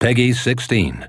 Peggy 16.